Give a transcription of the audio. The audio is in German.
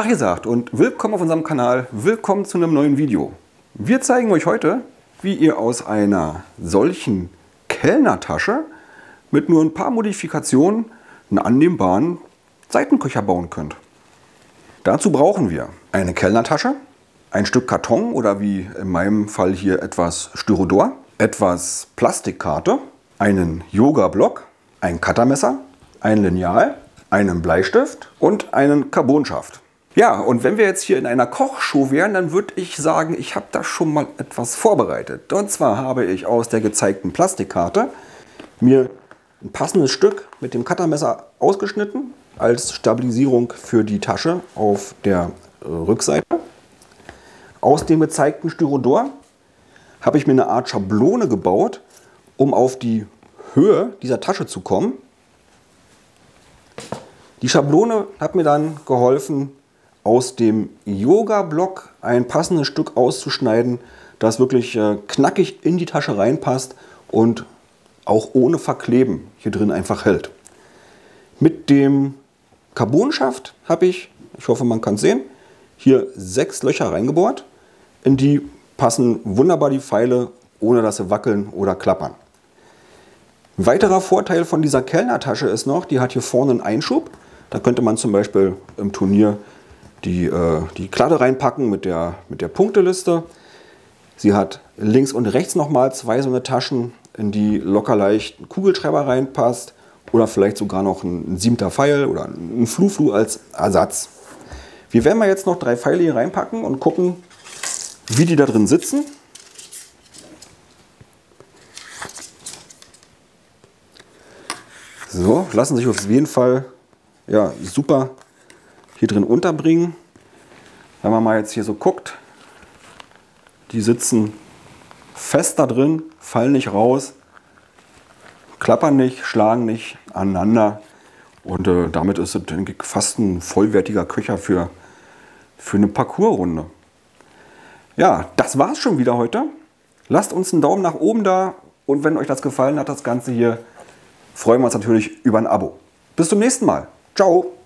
Tag gesagt und willkommen auf unserem Kanal, willkommen zu einem neuen Video. Wir zeigen euch heute, wie ihr aus einer solchen Kellnertasche mit nur ein paar Modifikationen einen annehmbaren Seitenköcher bauen könnt. Dazu brauchen wir eine Kellnertasche, ein Stück Karton oder wie in meinem Fall hier etwas Styrodor, etwas Plastikkarte, einen Yoga-Block, ein Cuttermesser, ein Lineal, einen Bleistift und einen Carbonschaft. Ja, und wenn wir jetzt hier in einer Kochshow wären, dann würde ich sagen, ich habe da schon mal etwas vorbereitet. Und zwar habe ich aus der gezeigten Plastikkarte mir ein passendes Stück mit dem Cuttermesser ausgeschnitten als Stabilisierung für die Tasche auf der äh, Rückseite. Aus dem gezeigten Styrodor habe ich mir eine Art Schablone gebaut, um auf die Höhe dieser Tasche zu kommen. Die Schablone hat mir dann geholfen, aus dem Yoga-Block ein passendes Stück auszuschneiden, das wirklich äh, knackig in die Tasche reinpasst und auch ohne Verkleben hier drin einfach hält. Mit dem Carbonschaft habe ich, ich hoffe man kann es sehen, hier sechs Löcher reingebohrt. In die passen wunderbar die Pfeile, ohne dass sie wackeln oder klappern. Ein weiterer Vorteil von dieser Kellnertasche ist noch, die hat hier vorne einen Einschub. Da könnte man zum Beispiel im Turnier die, äh, die Kladde reinpacken mit der, mit der Punkteliste. Sie hat links und rechts nochmal zwei so eine Taschen, in die locker leicht ein Kugelschreiber reinpasst oder vielleicht sogar noch ein, ein siebter Pfeil oder ein Fluflu als Ersatz. Wir werden mal jetzt noch drei Pfeile hier reinpacken und gucken, wie die da drin sitzen. So, lassen sich auf jeden Fall ja, super hier drin unterbringen. Wenn man mal jetzt hier so guckt, die sitzen fest da drin, fallen nicht raus, klappern nicht, schlagen nicht aneinander. Und äh, damit ist es, denke ich, fast ein vollwertiger Köcher für, für eine Parcoursrunde. Ja, das war's schon wieder heute. Lasst uns einen Daumen nach oben da und wenn euch das gefallen hat, das Ganze hier, freuen wir uns natürlich über ein Abo. Bis zum nächsten Mal. Ciao!